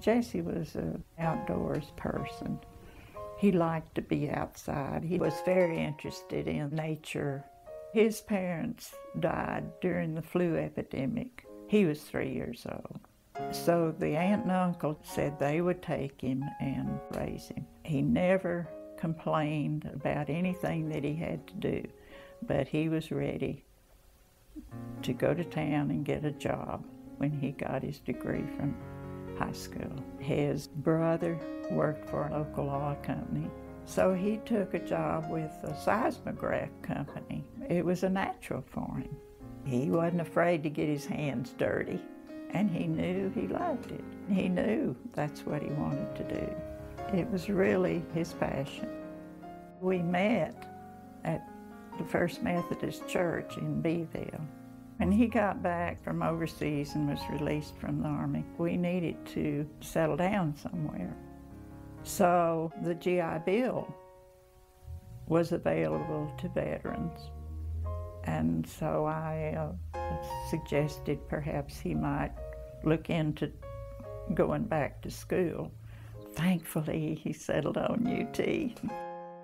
Jesse was an outdoors person. He liked to be outside. He was very interested in nature. His parents died during the flu epidemic. He was three years old. So the aunt and uncle said they would take him and raise him. He never complained about anything that he had to do, but he was ready to go to town and get a job when he got his degree from high school. His brother worked for a local oil company, so he took a job with a seismograph company. It was a natural for him. He wasn't afraid to get his hands dirty, and he knew he loved it. He knew that's what he wanted to do. It was really his passion. We met at the First Methodist Church in Beeville. When he got back from overseas and was released from the Army, we needed to settle down somewhere. So the GI Bill was available to veterans. And so I uh, suggested perhaps he might look into going back to school. Thankfully, he settled on UT.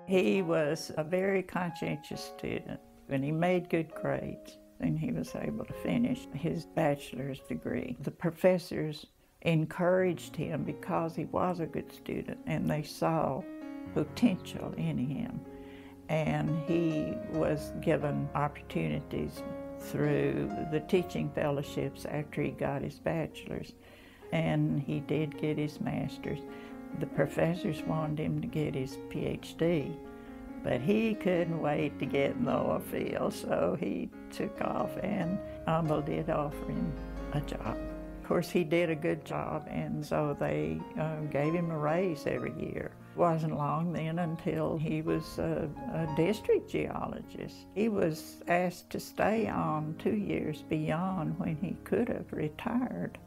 He was a very conscientious student and he made good grades and he was able to finish his bachelor's degree. The professors encouraged him because he was a good student and they saw potential in him. And he was given opportunities through the teaching fellowships after he got his bachelor's. And he did get his master's. The professors wanted him to get his PhD, but he couldn't wait to get in the oil field, so he took off, and Humble did offer him a job. Of course, he did a good job, and so they uh, gave him a raise every year. It wasn't long then until he was a, a district geologist. He was asked to stay on two years beyond when he could have retired.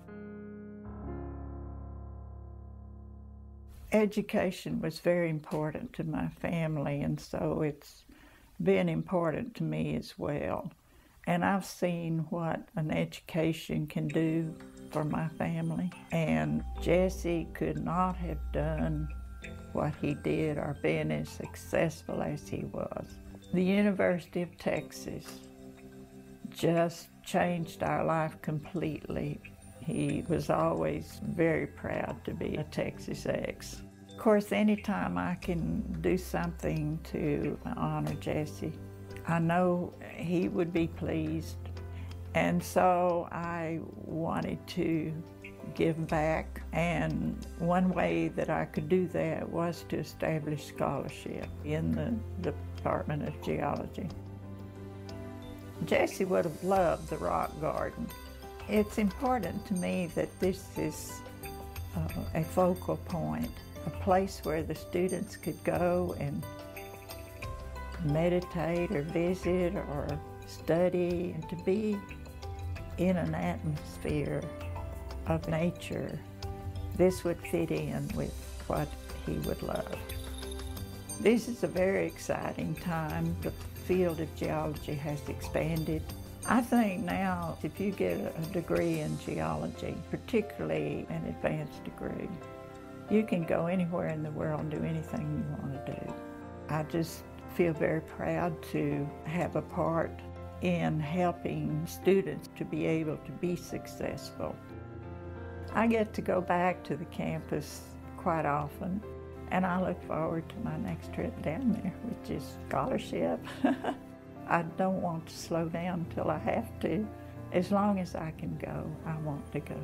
Education was very important to my family, and so it's been important to me as well. And I've seen what an education can do for my family. And Jesse could not have done what he did or been as successful as he was. The University of Texas just changed our life completely. He was always very proud to be a Texas ex. Of course, anytime I can do something to honor Jesse, I know he would be pleased. And so I wanted to give back. And one way that I could do that was to establish scholarship in the Department of Geology. Jesse would have loved the rock garden. It's important to me that this is uh, a focal point, a place where the students could go and meditate or visit or study and to be in an atmosphere of nature. This would fit in with what he would love. This is a very exciting time. The field of geology has expanded. I think now if you get a degree in geology, particularly an advanced degree, you can go anywhere in the world and do anything you want to do. I just feel very proud to have a part in helping students to be able to be successful. I get to go back to the campus quite often, and I look forward to my next trip down there, which is scholarship. I don't want to slow down until I have to. As long as I can go, I want to go.